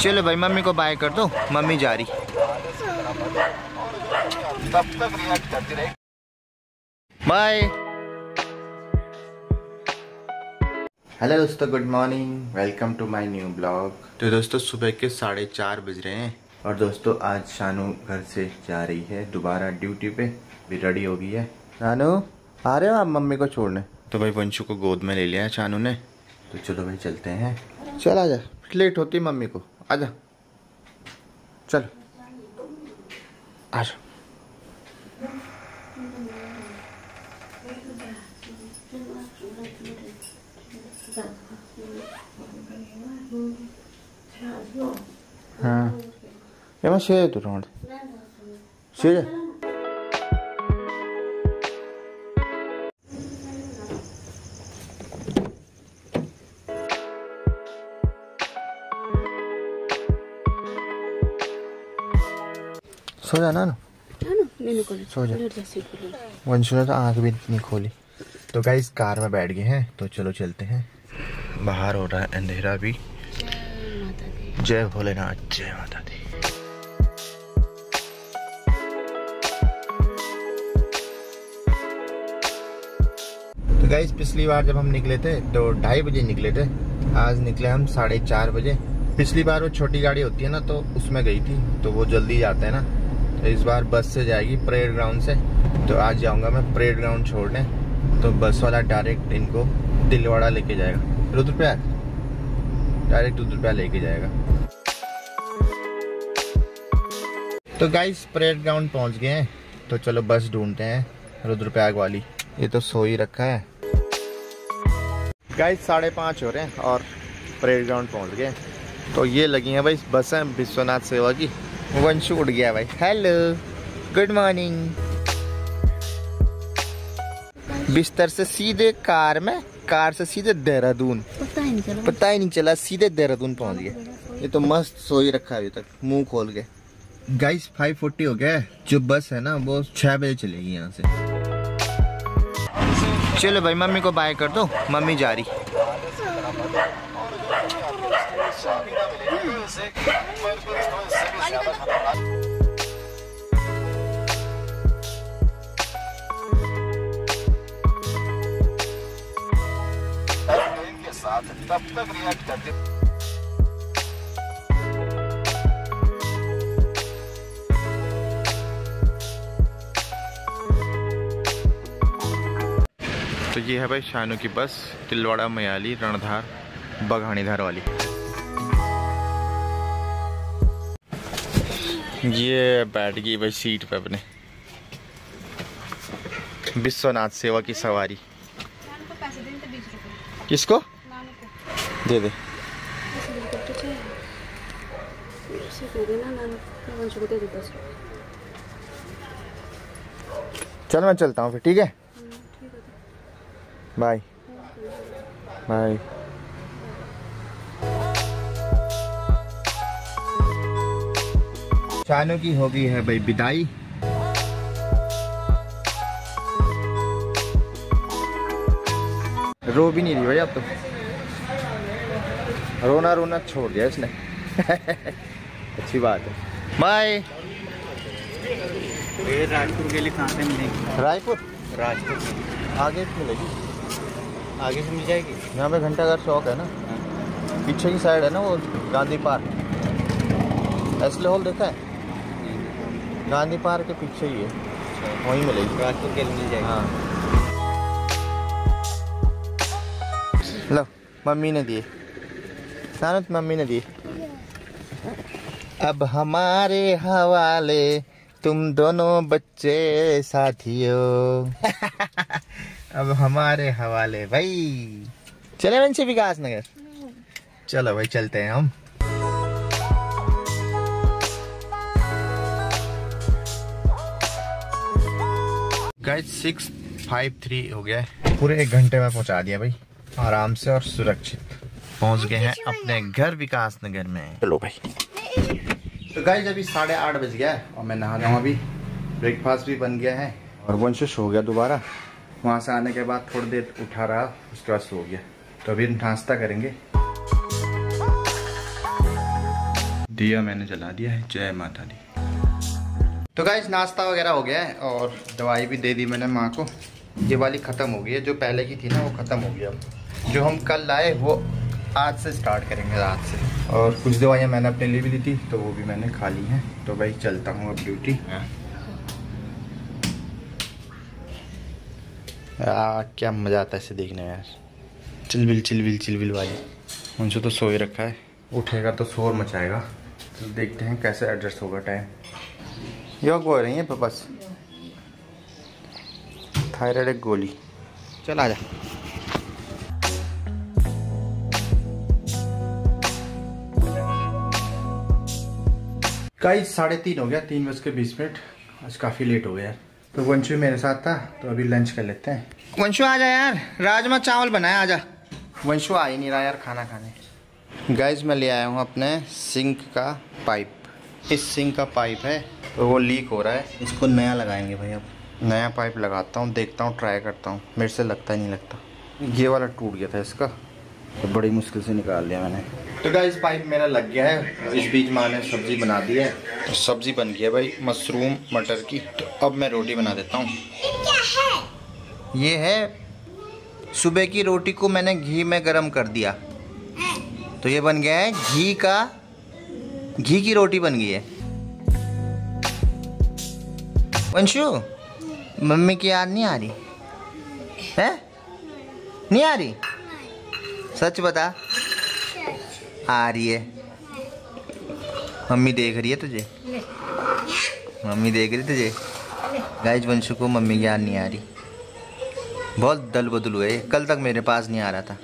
चलो भाई मम्मी को बाय कर दो। मम्मी जा रही। तब तक रिएक्ट करती रही बाय हेलो दोस्तों good morning welcome to my new blog तो दोस्तों सुबह के साढ़े चार बज रहे हैं। और दोस्तों आज शानू घर से जा रही है। दोबारा ड्यूटी पे भी रेडी हो गई है। शानू आ रहे हो आप मम्मी को छोड़ने? तो भाई वंशु को गोद में ले लिया है शानू ने। तो चलो भाई चलते हैं। चल आ जा। लेट होती मम्मी को। आ जा चलो आ जा हाँ ये मैं शेर तो रोड शेर सो जाना ना? सो जा। वंशु ने तो आँख भी नहीं खोली। तो गाइस कार में बैठ गए हैं तो चलो चलते हैं। बाहर हो रहा है अंधेरा भी। जय भोलेनाथ जय माता दी। तो गाइस पिछली बार जब हम निकले थे तो ढाई बजे निकले थे। आज निकले हम साढ़े चार बजे। पिछली बार वो छोटी गाड़ी होती है ना तो उसमें गई थी तो वो जल्दी जाते हैं ना। तो इस बार बस से जाएगी परेड ग्राउंड से। तो आज जाऊँगा मैं परेड ग्राउंड छोड़ने। तो बस वाला डायरेक्ट इनको दिलवाड़ा लेके जाएगा। रुद्रप्रयाग? डायरेक्ट रुद्रप्रयाग लेके जाएगा। तो गाइस परेड ग्राउंड पहुँच गए हैं। तो चलो बस ढूंढते हैं रुद्रप्रयाग वाली। ये तो सो ही रखा है। गाइस साढ़े पाँच हो रहे हैं और परेड ग्राउंड पहुँच गए तो ये लगी हैं भाई बस विश्वनाथ सेवा की। वंशु उड़ गया भाई। हेलो गुड मॉर्निंग बिस्तर से सीधे कार में कार से सीधे देहरादून। पता ही नहीं चला। पता ही नहीं चला सीधे देहरादून पहुँच गए ये तो मस्त सो ही रखा अभी तक मुँह खोल के। गाइस 540 हो गया जो बस है ना वो छह बजे चलेगी यहाँ से। चलो भाई मम्मी को बाय कर दो। मम्मी जा रही। तो ये है भाई शानू की बस तिलवाड़ा मयाली रणधार बघानीधार वाली। ये बैठ गई भाई सीट पे अपने। विश्वनाथ सेवा की सवारी। किसको? दे दे। चल मैं चलता हूँ फिर ठीक है? बाय बाय शानू की हो गई है भाई विदाई। रो भी नहीं रही भाई अब तो। रोना रोना छोड़ दिया इसने। अच्छी बात है। बाय। ये राजपुर के लिए कहाँ से मिलेगी? रायपुर? राजपुर। आगे मिलेगी। आगे से मिल जाएगी? यहाँ पे घंटा घर चौक है ना? पीछे की साइड है ना वो गांधी पार्क? एसले हॉल देखा है? गांधी पार्क के पीछे ही है। वहीं मिलेगी। राजपुर के लिए मिल जाएगी। हाँ। लो मम्मी ने दिए। नानत मम्मी ने दिए। अब हमारे हवाले तुम दोनों बच्चे साथियों। अब हमारे हवाले भाई चले वंशी विकास नगर। चलो भाई चलते हैं हम। गाइस सिक्स फाइव थ्री हो गया है। पूरे एक घंटे में पहुँचा दिया भाई। आराम से और सुरक्षित। पहुँच गए हैं अपने घर विकास नगर में। चलो भाई। तो गाइस अभी साढ़े आठ बज गया है और मैं नहा जाऊँ अभी। ब्रेकफास्ट भी बन गया है और वंशुश हो गया दोबारा। वहाँ से आने के बाद थोड़ी देर उठा रहा उसके बाद सो गया। तो अभी नाश्ता करेंगे। दिया मैंने जला दिया है जय माता दी। तो गाइस नाश्ता वगैरह हो गया है और दवाई भी दे दी मैंने माँ को। ये वाली ख़त्म हो गई है जो पहले की थी ना वो ख़त्म हो गई अब। जो हम कल लाए वो आज से स्टार्ट करेंगे रात से। और कुछ दवाइयाँ मैंने अपने लिए भी दी थी तो वो भी मैंने खा ली हैं। तो भाई चलता हूँ अब ड्यूटी आ, क्या मज़ा आता है इसे देखने में यार। चिलबिल चिलबिल चिलबिल वाली उनसे तो सोए रखा है। उठेगा तो शोर मचाएगा। तो देखते हैं कैसे एडजस्ट होगा टाइम योग हो रही है बस थायराइड एक गोली। चल आ जा। कई साढ़े तीन हो गया तीन बज के बीस मिनट। आज काफ़ी लेट हो गया तो वंशु मेरे साथ था तो अभी लंच कर लेते हैं। वंशु आ जा यार। राजमा चावल बनाया आ जा। वंशु आ ही नहीं रहा यार खाना खाने। गाइज़ मैं ले आया हूँ अपने सिंक का पाइप इस सिंक का पाइप है। तो वो लीक हो रहा है। इसको नया लगाएँगे भाई अब। नया पाइप लगाता हूँ देखता हूँ ट्राई करता हूँ। मेरे से लगता ही नहीं लगता। ये वाला टूट गया था इसका। तो बड़ी मुश्किल से निकाल लिया मैंने। तो क्या इस पाइप मेरा लग गया है। इस बीच माँ ने सब्ज़ी बना दी है। तो सब्ज़ी बन गई है भाई मशरूम मटर की। तो अब मैं रोटी बना देता हूँ। ये है? सुबह की रोटी को मैंने घी में गरम कर दिया। तो ये बन गया है घी का घी की रोटी बन गई है। वंशु, मम्मी की याद नहीं आ रही? है? नहीं आ रही? सच बता। आ रही है। मम्मी देख रही है तुझे? मम्मी देख रही तुझे? गाइज़ वंशु को मम्मी की याद नहीं आ रही। बहुत दल बदल हुए। कल तक मेरे पास नहीं आ रहा था।